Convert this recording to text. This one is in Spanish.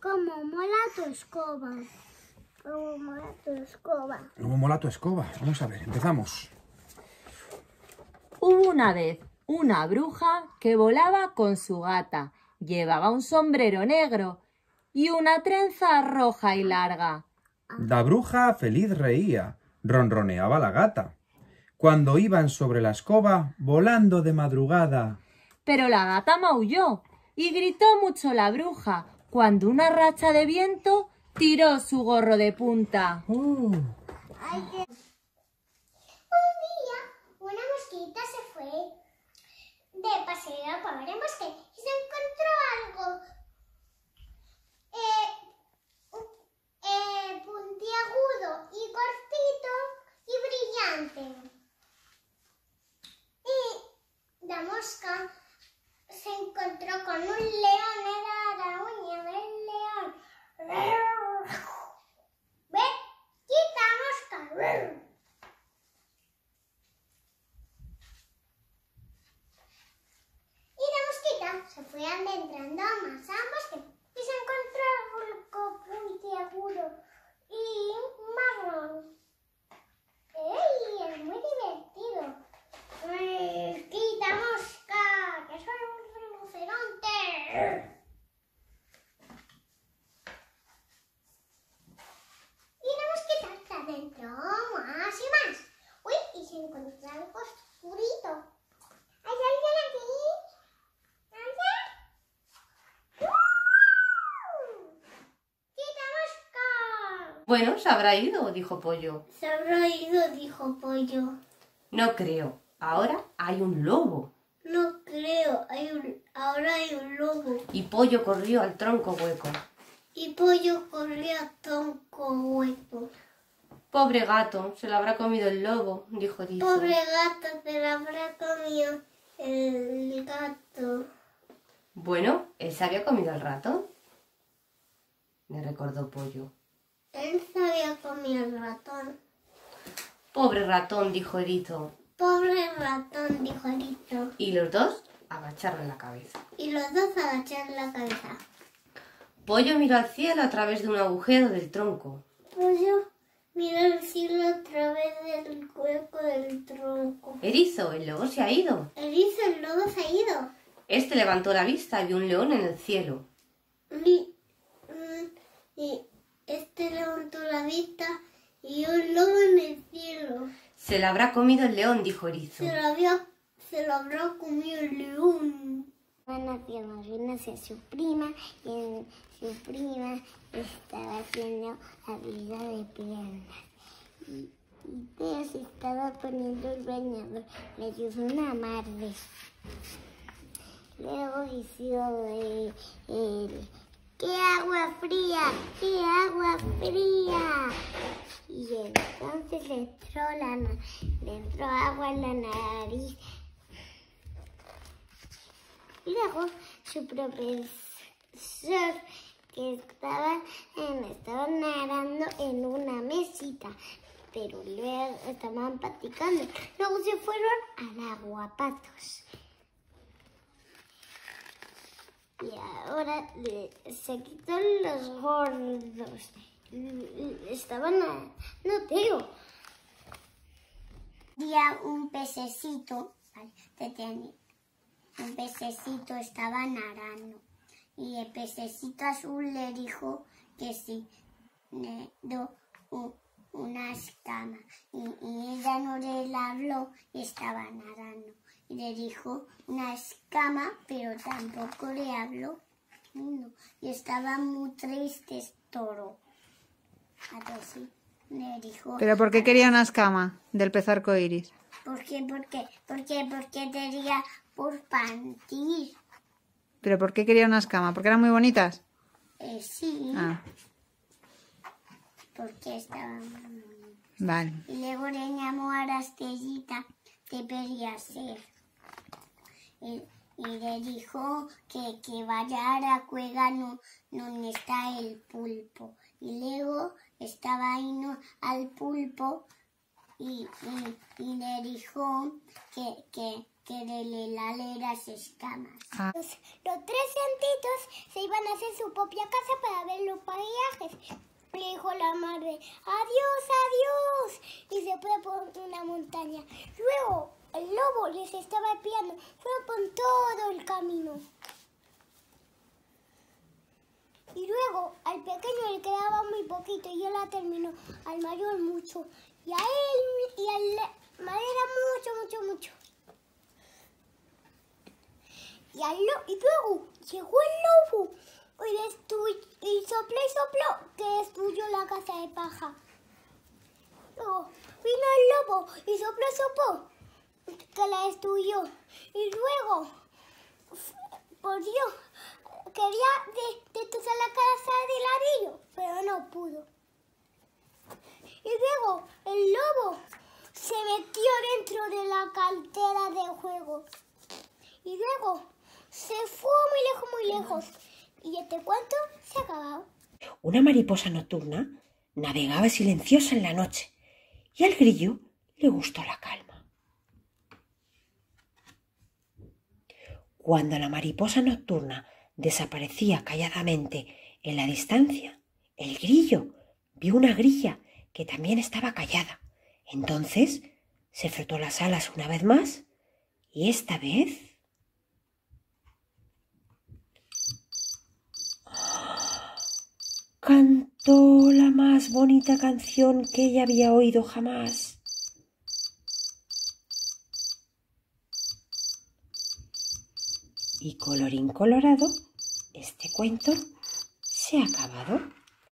Como mola tu escoba. Como mola tu escoba. ¿Cómo mola tu escoba? Vamos a ver, empezamos. Hubo una vez una bruja que volaba con su gata. Llevaba un sombrero negro y una trenza roja y larga. La bruja feliz reía, ronroneaba la gata. Cuando iban sobre la escoba, volando de madrugada. Pero la gata maulló y gritó mucho la bruja cuando una racha de viento tiró su gorro de punta. ¡Uh! Ay, que- Un día, una mosquita se fue de paseo por el bosque y se encontró algo eh, un- eh, puntiagudo y cortito y brillante. Y la mosca se encontró con un león, era la uña del león. ¡Ve! ¡Quita, mosca! Y la mosquita se fue adentrando más a bosque y se encontró algo puntiagudo y marrón. ¡Ey! Es muy divertido. ¡Ey, ¡Quita, mosca! ¡Que soy un rinoceronte! Y la mosquita se adentró más y más. Uy, y se encontró algo oscurito. ¿Hay alguien aquí? ¿Alguien? ¡Uh! ¡Quita mosca! Bueno, se habrá ido, dijo Pollo. Se habrá ido, dijo Pollo. No creo. Ahora hay un lobo. No creo, hay un, ahora hay un lobo. Y Pollo corrió al tronco hueco. Y Pollo corrió a tronco hueco. Pobre gato, se lo habrá comido el lobo, dijo Erizo. Pobre gato, se la habrá comido el gato. Bueno, ¿él se había comido el ratón? Le recordó Pollo. Él se había comido el ratón. Pobre ratón, dijo Erizo. Pobre ratón, dijo Lito. Y los dos agacharon la cabeza. Y los dos agacharon la cabeza. Pollo miró al cielo a través de un agujero del tronco. Pollo miró el cielo a través del hueco del tronco. Erizo, el lobo se ha ido. Erizo, el lobo se ha ido. Este levantó la vista y vio un león en el cielo. Y, mm, y este levantó la vista y un lobo en el cielo. Se la habrá comido el león, dijo Erizo. Se lo, había, se lo habrá comido el león. Van hacia Marina hacia su prima y su prima estaba haciendo vida de piernas. Y, y Teo se estaba poniendo el bañador. Le ayudó una madre. Luego hizo eh, el ¡Qué agua fría! ¡Qué agua fría! Y entonces entró, la, le entró agua en la nariz. Y luego su profesor, que estaba, en, estaba nadando en una mesita, pero luego estaban platicando. Luego se fueron al agua patos. Y ahora se quitó los gordos. Estaban. No tengo. Había un pececito, te tenía. Un pececito estaba nadando. Y el pececito azul le dijo que si le dio una escama. Y, y ella no le habló y estaba nadando. Y le dijo una escama, pero tampoco le habló. No. Y estaba muy triste el toro. Así le dijo. ¿Pero por qué quería una escama del pez arcoíris? ¿Por qué? ¿Por qué? ¿Por qué? Porque tenía por pantir. ¿Pero por qué quería una escama? ¿Porque eran muy bonitas? Eh, sí, Ah, porque estaba... vale. Y luego le llamó a la estrellita, debería ser. Y, y le dijo que, que vaya a la cueva no, donde está el pulpo. Y luego estaba ahí no, al pulpo y, y, y le dijo que, que, que de las escamas. Ah. Los, los tres santitos se iban a hacer su propia casa para ver los paisajes. Le dijo la madre, adiós, adiós. Y se fue por una montaña. Luego el lobo les estaba espiando. Fue por todo el camino. Y luego al pequeño le quedaba muy poquito y él la terminó. Al mayor mucho. Y a él y al madera mucho, mucho, mucho. Y, al lo- y luego llegó el lobo y, destruy- y sopló y sopló que destruyó la casa de paja. Luego vino el lobo y sopló y sopló que la destruyó. Y luego, por Dios, quería de- destrozar la casa de ladrillo, pero no pudo. Y luego el lobo se metió dentro de la cantera de juego. Y luego se fue muy lejos, muy lejos. Y este cuento se ha acabado. Una mariposa nocturna navegaba silenciosa en la noche y al grillo le gustó la calma. Cuando la mariposa nocturna desaparecía calladamente en la distancia, el grillo vio una grilla que también estaba callada. Entonces se frotó las alas una vez más y esta vez cantó la más bonita canción que ella había oído jamás. Y colorín colorado, este cuento se ha acabado.